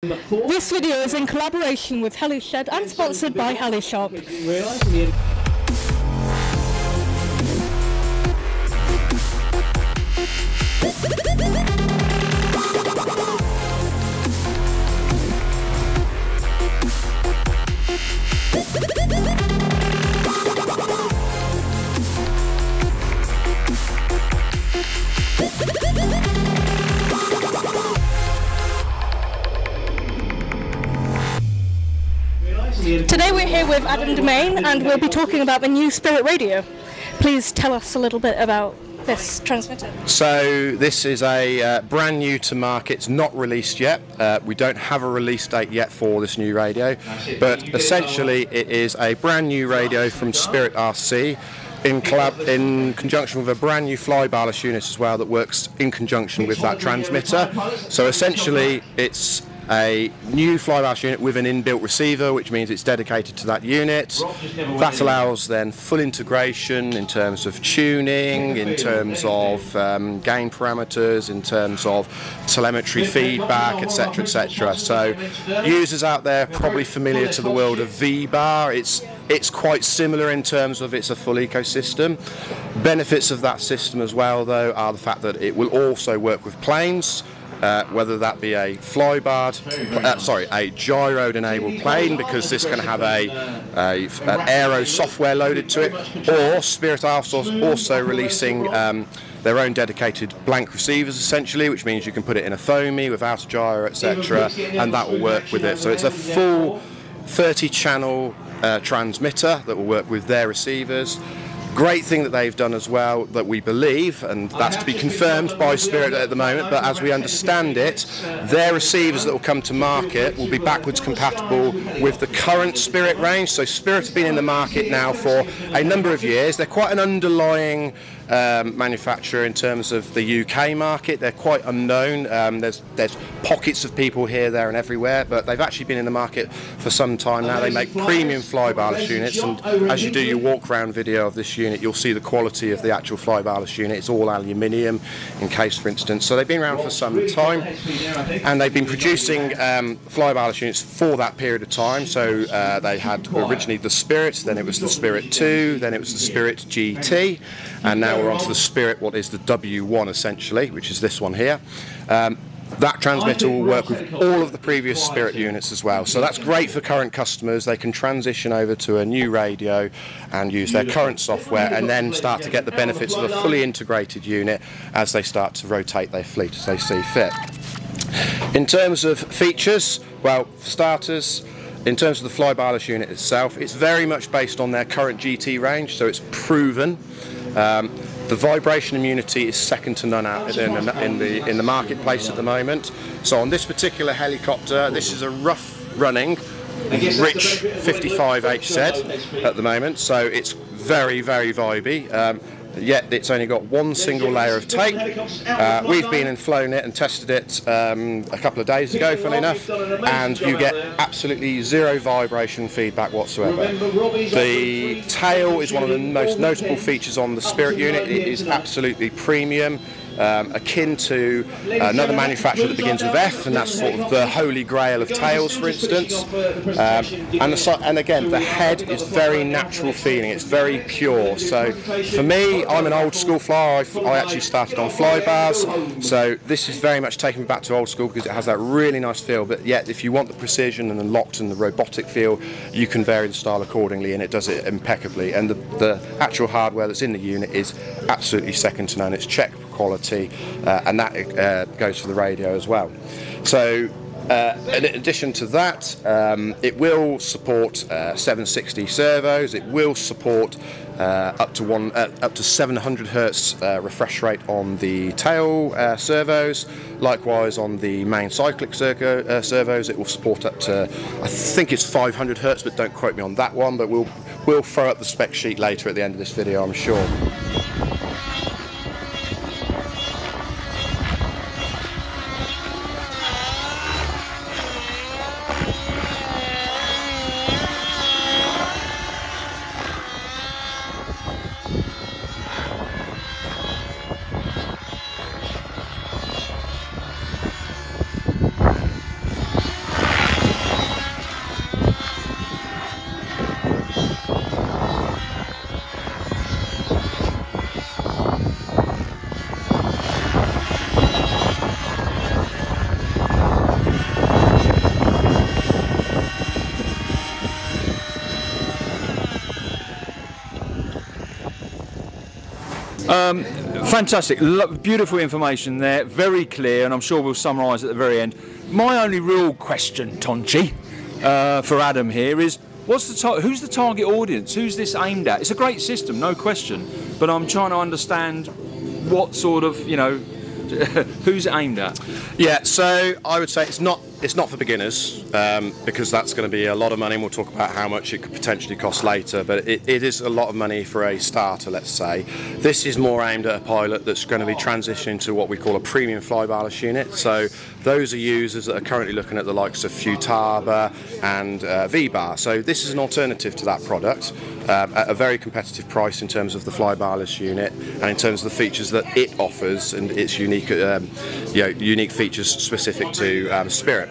This video is in collaboration with HeliShed and sponsored by Hely-Shop. Here with Adam De-Maine and we'll be talking about the new Spirit Radio. Please tell us a little bit about this transmitter. So this is a uh, brand new to market. It's not released yet. Uh, we don't have a release date yet for this new radio, but essentially it is a brand new radio from Spirit RC. In, collab, in conjunction with a brand new flybarless unit as well that works in conjunction with that transmitter. So essentially, it's a new flybarless unit with an inbuilt receiver, which means it's dedicated to that unit. That allows then full integration in terms of tuning, in terms of um, gain parameters, in terms of telemetry feedback, etc., etc. So users out there probably familiar to the world of V-Bar. It's it's quite similar in terms of it's a full ecosystem. Benefits of that system as well, though, are the fact that it will also work with planes. Uh, whether that be a flybarred, uh, sorry, a gyro-enabled plane, because this can have a, a aero software loaded to it, or Spirit also also releasing. Um, their own dedicated blank receivers essentially, which means you can put it in a foamy without a gyro, etc., and that will work with it. So it's a full 30 channel uh, transmitter that will work with their receivers. Great thing that they've done as well that we believe, and that's to be confirmed by Spirit at the moment, but as we understand it, their receivers that will come to market will be backwards compatible with the current Spirit range. So Spirit have been in the market now for a number of years. They're quite an underlying um, manufacturer in terms of the UK market. They're quite unknown. Um, there's there's pockets of people here, there, and everywhere, but they've actually been in the market for some time now. They make premium flybarless units, and as you do your walk around video of this unit, you'll see the quality of the actual flybarless unit. It's all aluminium in case, for instance. So they've been around for some time, and they've been producing um, flybarless units for that period of time. So uh, they had originally the Spirit, then it was the Spirit 2, then it was the Spirit GT, and now we're onto the Spirit, what is the W1 essentially, which is this one here. Um, that transmitter will work with all of the previous Spirit units as well. So that's great for current customers. They can transition over to a new radio and use their current software and then start to get the benefits of a fully integrated unit as they start to rotate their fleet as they see fit. In terms of features, well, for starters, in terms of the flybarless unit itself, it's very much based on their current GT range, so it's proven. Um, the vibration immunity is second to none out in the, in the, in the marketplace at the moment. So on this particular helicopter, this is a rough running Rich 55HZ at the moment, so it's very, very vibey. Um, yet it's only got one single layer of tape. Uh, we've been and flown it and tested it um, a couple of days ago, funny enough, and you get absolutely zero vibration feedback whatsoever. The tail is one of the most notable features on the Spirit unit. It is absolutely premium um, akin to another manufacturer that begins with F, and that's sort of the holy grail of tails, for instance. Um, and, the, and again, the head is very natural feeling, it's very pure. So for me, I'm an old school flyer. I, I actually started on fly bars, so this is very much taking me back to old school because it has that really nice feel. But yet, if you want the precision and the locked and the robotic feel, you can vary the style accordingly, and it does it impeccably. And the, the actual hardware that's in the unit is absolutely second to none. It's Czech quality, uh, and that uh, goes for the radio as well. So uh, in addition to that, um, it will support uh, 760 servos. It will support uh, up to one, uh, up to 700 hertz refresh rate on the tail servos. Likewise, on the main cyclic circo, servos, it will support up to, I think it's 500 hertz, but don't quote me on that one. But we'll we'll throw up the spec sheet later at the end of this video, I'm sure. Um, fantastic, Lo- beautiful information there, very clear, and I'm sure we'll summarise at the very end. My only real question, Tonchi, uh, for Adam here is. What's the who's the target audience? Who's this aimed at? It's a great system, no question. But I'm trying to understand what sort of, you know, who's it aimed at? Yeah, so I would say it's not it's not for beginners um, because that's going to be a lot of money. and We'll talk about how much it could potentially cost later, but it, it is a lot of money for a starter. Let's say this is more aimed at a pilot that's going to be transitioning to what we call a premium flybarless unit. So those are users that are currently looking at the likes of Futaba and uh, V-Bar. So this is an alternative to that product um, at a very competitive price in terms of the flybarless unit and in terms of the features that it offers and its unique, um, you know, unique features specific to um, Spirit.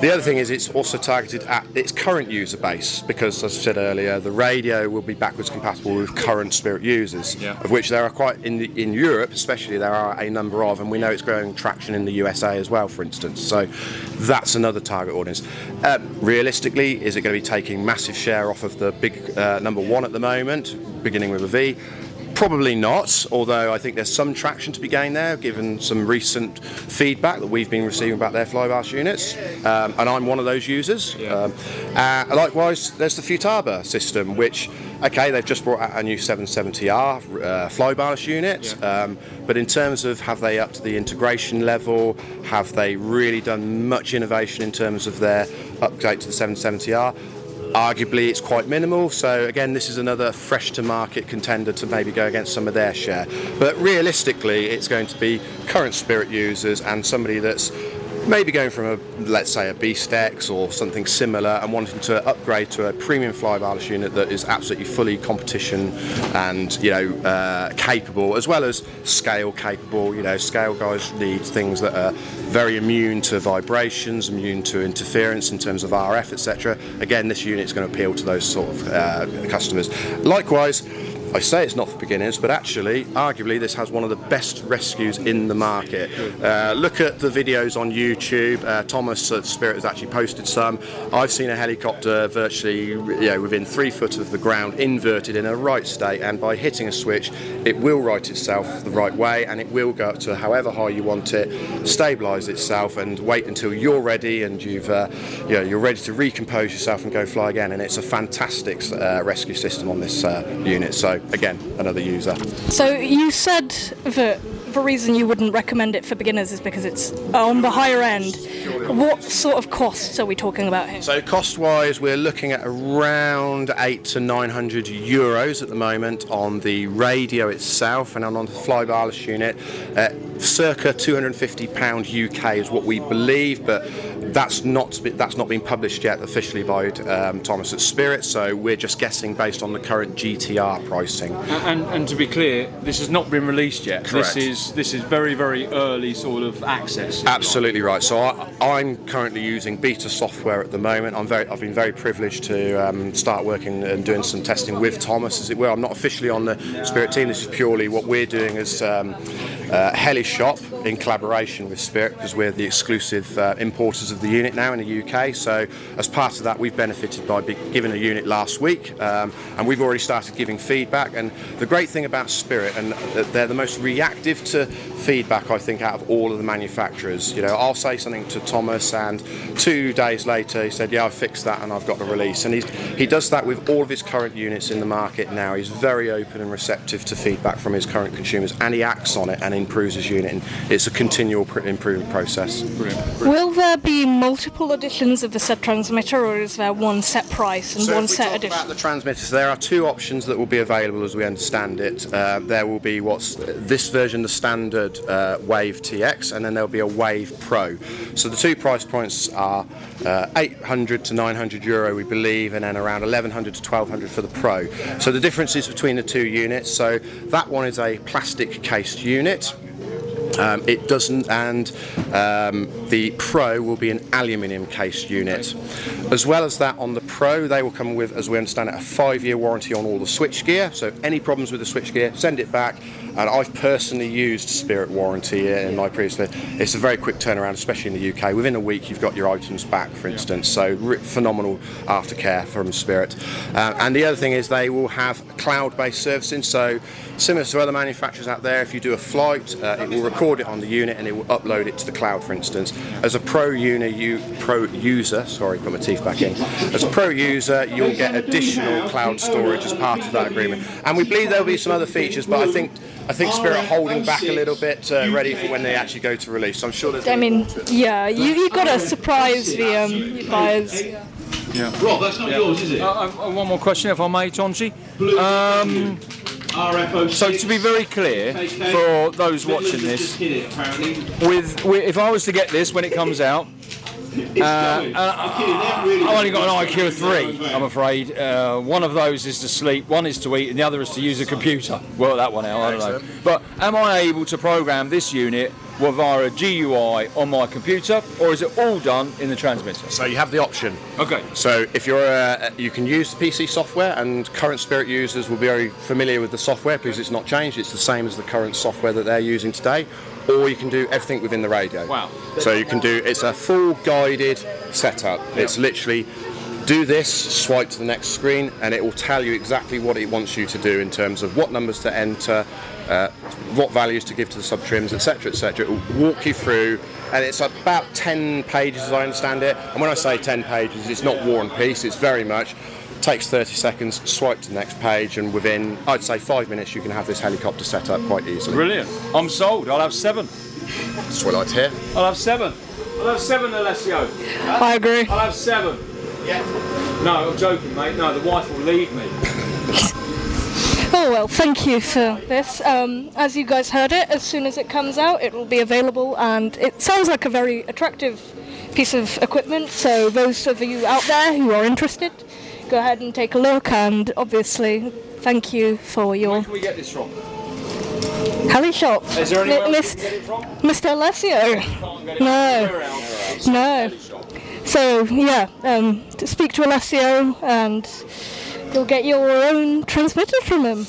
The other thing is it's also targeted at its current user base because, as I said earlier, the radio will be backwards compatible with current Spirit users, Yeah. of which there are quite in the, in Europe, especially there are a number of, and we know it's growing traction in the USA as well, for instance. So that's another target audience. Uh, realistically, is it going to be taking massive share off of the big uh, number one at the moment, beginning with a V? Probably not, although I think there's some traction to be gained there, given some recent feedback that we've been receiving about their flybarless units, um, and I'm one of those users. Um, uh, likewise, there's the Futaba system, which, okay, they've just brought out a new 770R uh, unit, um, but in terms of have they upped the integration level, have they really done much innovation in terms of their update to the 770R? Arguably, it's quite minimal. So again, this is another fresh to market contender to maybe go against some of their share. But realistically, it's going to be current Spirit users and somebody that's maybe going from a let's say a Beast-X or something similar and wanting to upgrade to a premium flybarless unit that is absolutely fully competition and you know uh, capable as well as scale capable. You know scale guys need things that are very immune to vibrations immune to interference in terms of RF etc again this unit is going to appeal to those sort of uh, customers. Likewise I say it's not for beginners, but actually, arguably, this has one of the best rescues in the market. Uh, look at the videos on YouTube. Uh, Thomas at Spirit has actually posted some. I've seen a helicopter virtually, you know, within three foot of the ground, inverted in a right state, and by hitting a switch, it will right itself the right way, and it will go up to however high you want it, stabilise itself, and wait until you're ready and you've, uh, you know, you're ready to recompose yourself and go fly again. And it's a fantastic uh, rescue system on this uh, unit. So again, another user. So you said that the reason you wouldn't recommend it for beginners is because it's on the higher end. What sort of costs are we talking about here? So cost-wise, we're looking at around eight to nine hundred euros at the moment on the radio itself, and on the flybarless unit, uh, circa 250 pound UK is what we believe, but that's not that's not been published yet officially by um, Thomas at Spirit. So we're just guessing based on the current GTR pricing. And, and to be clear, this has not been released yet. Correct. This is this is very very early sort of access. Absolutely right. So I, I'm currently using beta software at the moment. I'm very, I've been very privileged to um, start working and doing some testing with Thomas, as it were. I'm not officially on the Spirit team. This is purely what we're doing as um, uh, Hely-Shop in collaboration with Spirit, because we're the exclusive uh, importers of the unit now in the UK. So as part of that, we've benefited by giving a unit last week, um, and we've already started giving feedback. And the great thing about Spirit, and they're the most reactive to feedback, I think, out of all of the manufacturers. You know, I'll say something to Thomas, and two days later, he said, "Yeah, I fixed that, and I've got the release." And he does that with all of his current units in the market now. He's very open and receptive to feedback from his current consumers, and he acts on it and improves his unit. And it's a continual pr- improvement process. Will there be multiple editions of the said transmitter, or is there one set price and So one if set talk edition? about the transmitters, there are two options that will be available as we understand it. Uh, there will be what's this version, the standard uh, Wave TX, and then there'll be a Wave Pro. So the two price points are uh, 800 to 900 euro, we believe, and then around 1100 to 1200 for the Pro. So the difference is between the two units. So that one is a plastic cased unit. Um, it doesn't, and um, the Pro will be an aluminium case unit. As well as that, on the Pro, they will come with, as we understand it, a five year warranty on all the switchgear. So, any problems with the switchgear, send it back. And I've personally used Spirit warranty in my previous. It's a very quick turnaround, especially in the UK. Within a week, you've got your items back, for instance. So, phenomenal aftercare from Spirit. Uh, and the other thing is, they will have cloud based servicing. So, similar to other manufacturers out there, if you do a flight, uh, it will record it on the unit and it will upload it to the cloud, for instance. As a pro unit, you pro user, sorry, put my teeth back in. As a pro user, you'll get additional cloud storage as part of that agreement. And we believe there'll be some other features, but I think I think Spirit are holding back a little bit, uh, ready for when they actually go to release. So I'm sure there's. I mean, yeah, you you got to surprise the um, buyers. Rob, that's not yours, is it? Uh, uh, one more question, if I may, Tonchi. Um, RFO. So to be very clear for those watching this, hit it, apparently. with, with if I was to get this when it comes out, It's going. I'm kidding, they're really I've only got an IQ of three, I'm afraid. Uh, one of those is to sleep, one is to eat, and the other is to use a computer. Work that one out, I don't know. But am I able to program this unit via a GUI on my computer, or is it all done in the transmitter? So you have the option. Okay. So if you're, uh, you can use the PC software, and current Spirit users will be very familiar with the software because it's not changed. It's the same as the current software that they're using today. Or you can do everything within the radio. Wow. So you can do it's a full guided setup. It's literally do this, swipe to the next screen, and it will tell you exactly what it wants you to do in terms of what numbers to enter, uh, what values to give to the sub trims, etc., etc. It will walk you through, and it's about 10 pages as I understand it. And when I say 10 pages, it's not war and peace. It's very much takes 30 seconds, swipe to the next page, and within I'd say five minutes you can have this helicopter set up quite easily. Brilliant. I'm sold. I'll have seven. That's what I like to hear. I'll have seven. I'll have seven, Alessio. I agree. I'll have seven. Yeah. No, I'm joking, mate. No, the wife will leave me. Oh well, thank you for this. Um, as you guys heard it, as soon as it comes out, it will be available, and it sounds like a very attractive piece of equipment. So those of you out there who are interested, go ahead and take a look. And obviously, thank you for your Where can we get this from? heli shop, Is there anywhere else Miss- we can get it from? Mr. Alessio. Can't get it No. No. So yeah, um, to speak to Alessio, and you'll get your own transmitter from him.